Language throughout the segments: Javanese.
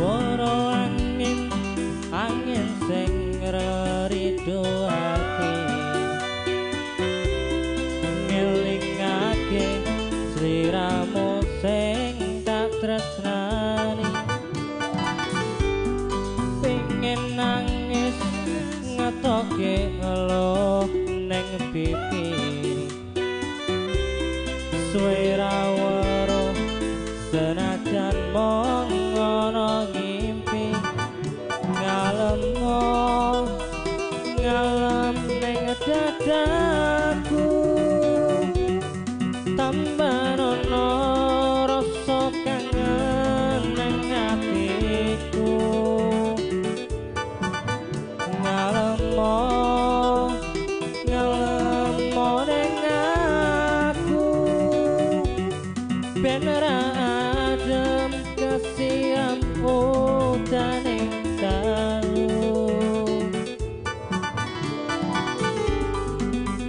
swara angin angin sing rido ati. Ngelingake sliramu sing tak tresnani. Pengen nangis ngetoke elo ning pipi. Swara waro senang dadaku tambah nono rasa kangen neng hatiku ngalem ngalem neng aku. Ben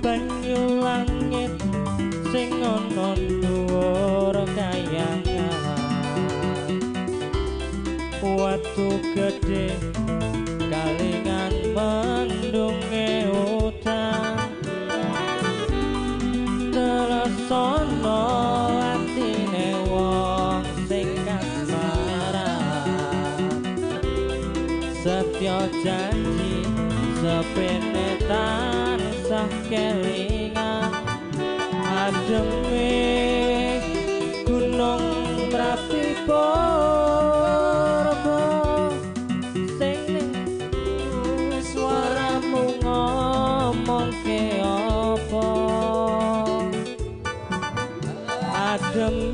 banyu langit sing ana dhuwur watu gede kalingan mendunge udan telesono atine wong sing kasmaran setya janji sepene tansah kelingan ademe gunung merapi porbo sing suaramu ngomong ke apa? Ademe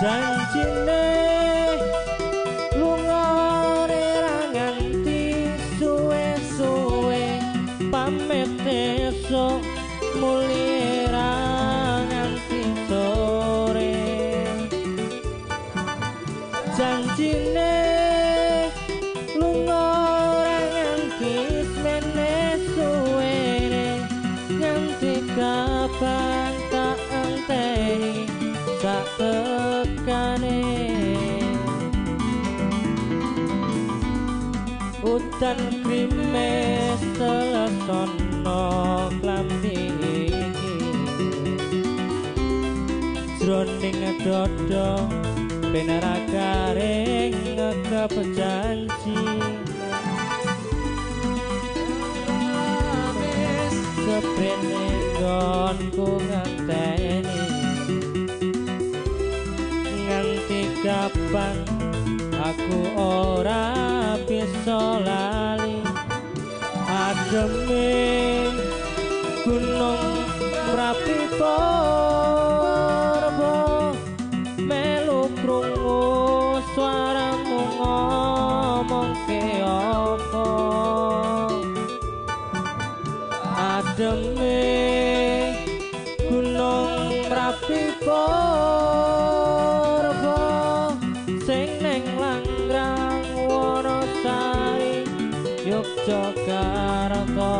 再见了。Udan krimes telesono klambi. Jroning dodo ben ra garing kepejanji sepene gonku ngenteni. Nganti kapan aku ora bisa lali. Ademe gunung merapi porbo melu krungu suaramu ngomong ke apa? Ademe gunung merapi porbo Jogarta